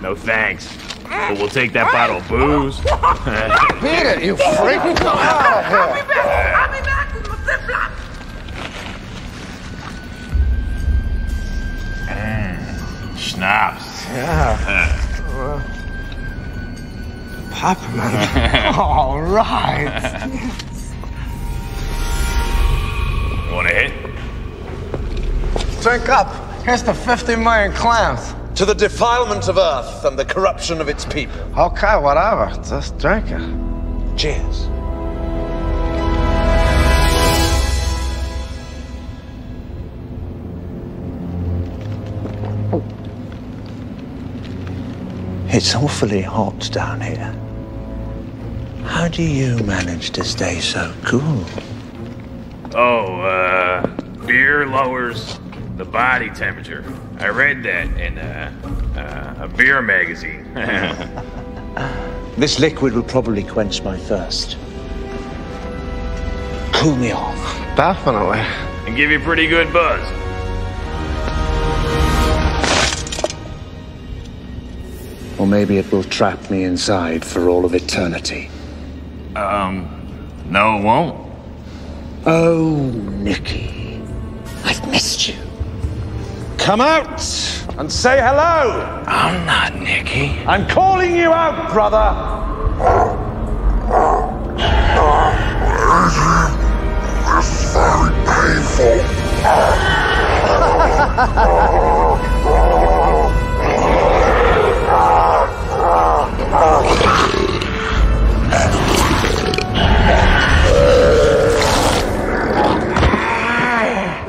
No thanks. But we'll take that bottle of booze. Beat it, you freak! Get out of here! I'll be back with my flip-flops. Mmm. Schnapps. Peppermint. All right. Want a hit? Drink up. Here's the 50 million clams. To the defilement of earth and the corruption of its people. Okay, whatever. Just drink it. Cheers. It's awfully hot down here. How do you manage to stay so cool? Oh, uh, beer lowers the body temperature. I read that in uh, uh, a beer magazine. This liquid will probably quench my thirst. Cool me off. Definitely. and give you a pretty good buzz. Or maybe it will trap me inside for all of eternity. Um, no, it won't. Oh, Nicky. I've missed you. Come out and say hello. I'm not Nicky. I'm calling you out, brother. This is very painful.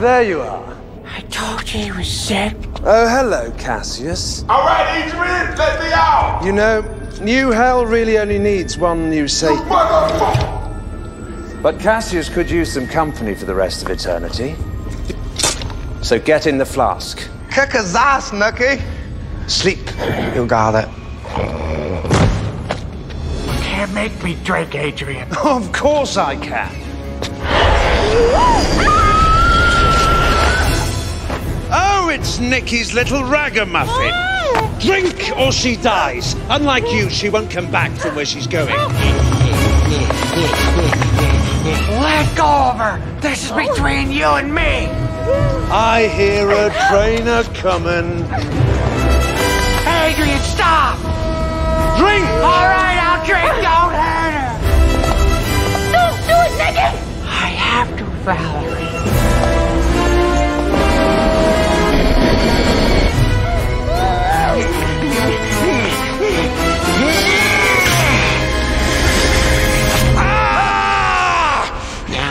There you are. I told you he was sick. Oh, hello, Cassius. All right, Adrian, let me out. You know, new hell really only needs one new Satan. But Cassius could use some company for the rest of eternity. So get in the flask. Kick his ass, Nicky. Sleep. you'll got it. You Can't make me drink, Adrian. Of course I can. it's Nicky's little ragamuffin. Drink or she dies. Unlike you, she won't come back from where she's going. Let go of her. This is between you and me. I hear a trainer coming. Adrian, stop. Drink! All right, I'll drink.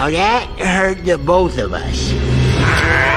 Now that hurt the both of us.